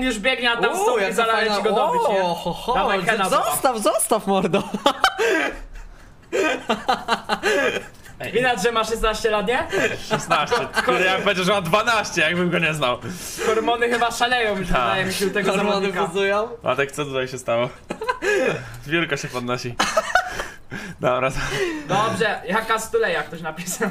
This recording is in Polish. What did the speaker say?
już biegnie, a tam Uuu, i ci go dobyć, nie? O, ho, ho, Dawaj, Kena, zostaw, zostaw, mordo. Widać, że ma 16 lat, nie? 16. Kurde, jak powiedział, że ma 12, jakbym go nie znał. Hormony chyba szaleją, mi się Tak. wydaje mi się tego Hormony zawodnika. A tak co tutaj się stało? Wielko się podnosi. Dobra, Dobrze, jaka stuleja ktoś napisał.